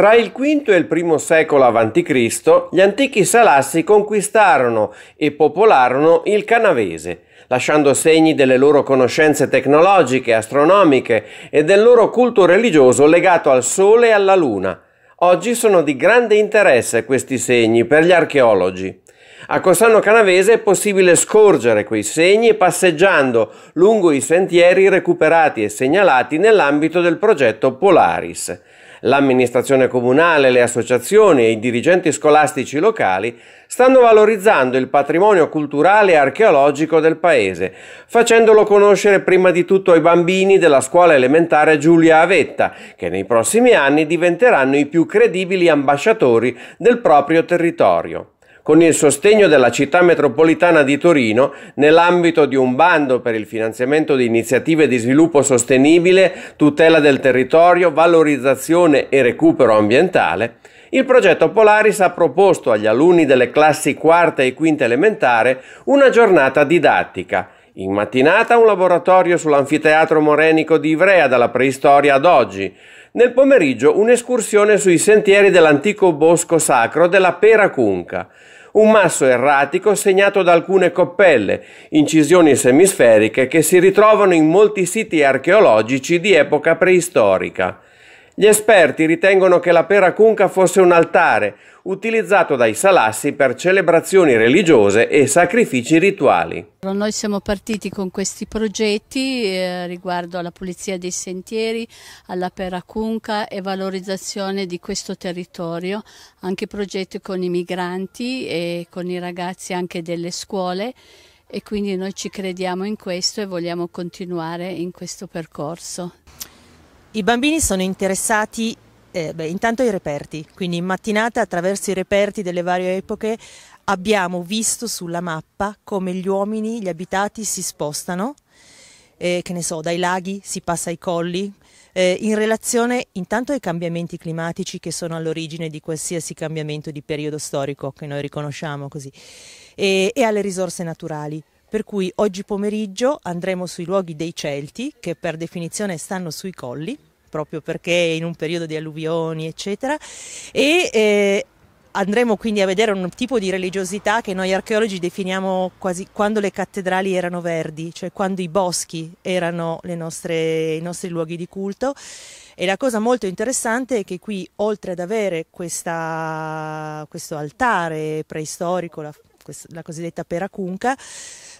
Tra il V e il I secolo a.C. gli antichi salassi conquistarono e popolarono il canavese, lasciando segni delle loro conoscenze tecnologiche, astronomiche e del loro culto religioso legato al Sole e alla Luna. Oggi sono di grande interesse questi segni per gli archeologi. A Cossano Canavese è possibile scorgere quei segni passeggiando lungo i sentieri recuperati e segnalati nell'ambito del progetto Polaris. L'amministrazione comunale, le associazioni e i dirigenti scolastici locali stanno valorizzando il patrimonio culturale e archeologico del paese, facendolo conoscere prima di tutto ai bambini della scuola elementare Giulia Avetta, che nei prossimi anni diventeranno i più credibili ambasciatori del proprio territorio con il sostegno della città metropolitana di Torino nell'ambito di un bando per il finanziamento di iniziative di sviluppo sostenibile, tutela del territorio, valorizzazione e recupero ambientale, il progetto Polaris ha proposto agli alunni delle classi quarta e quinta elementare una giornata didattica. In mattinata un laboratorio sull'anfiteatro morenico di Ivrea dalla preistoria ad oggi. Nel pomeriggio un'escursione sui sentieri dell'antico bosco sacro della Pera Cunca un masso erratico segnato da alcune coppelle, incisioni semisferiche che si ritrovano in molti siti archeologici di epoca preistorica. Gli esperti ritengono che la pera cunca fosse un altare, utilizzato dai salassi per celebrazioni religiose e sacrifici rituali. Noi siamo partiti con questi progetti eh, riguardo alla pulizia dei sentieri, alla peracunca e valorizzazione di questo territorio, anche progetti con i migranti e con i ragazzi anche delle scuole e quindi noi ci crediamo in questo e vogliamo continuare in questo percorso. I bambini sono interessati eh, beh, intanto i reperti, quindi in mattinata attraverso i reperti delle varie epoche abbiamo visto sulla mappa come gli uomini, gli abitati si spostano, eh, che ne so, dai laghi si passa ai colli, eh, in relazione intanto ai cambiamenti climatici che sono all'origine di qualsiasi cambiamento di periodo storico che noi riconosciamo così, e, e alle risorse naturali. Per cui oggi pomeriggio andremo sui luoghi dei Celti, che per definizione stanno sui colli, proprio perché in un periodo di alluvioni, eccetera, e eh, andremo quindi a vedere un tipo di religiosità che noi archeologi definiamo quasi quando le cattedrali erano verdi, cioè quando i boschi erano nostre, i nostri luoghi di culto. E la cosa molto interessante è che qui, oltre ad avere questa, questo altare preistorico, la, la cosiddetta Peracunca,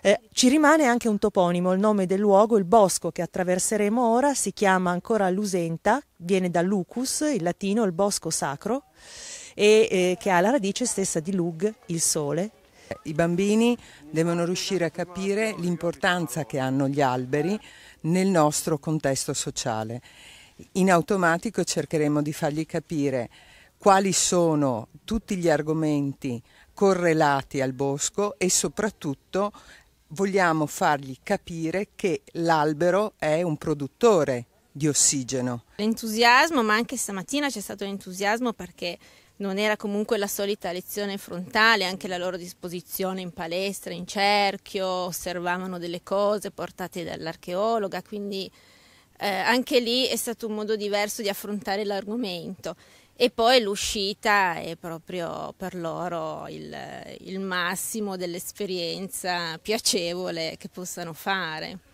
eh, ci rimane anche un toponimo, il nome del luogo, il bosco che attraverseremo ora si chiama ancora Lusenta, viene da lucus, il latino, il bosco sacro, e eh, che ha la radice stessa di lug, il sole. I bambini devono riuscire a capire l'importanza che hanno gli alberi nel nostro contesto sociale. In automatico cercheremo di fargli capire quali sono tutti gli argomenti correlati al bosco e soprattutto vogliamo fargli capire che l'albero è un produttore di ossigeno. L'entusiasmo, ma anche stamattina c'è stato entusiasmo perché non era comunque la solita lezione frontale, anche la loro disposizione in palestra, in cerchio, osservavano delle cose portate dall'archeologa, quindi eh, anche lì è stato un modo diverso di affrontare l'argomento e poi l'uscita è proprio per loro il, il massimo dell'esperienza piacevole che possano fare.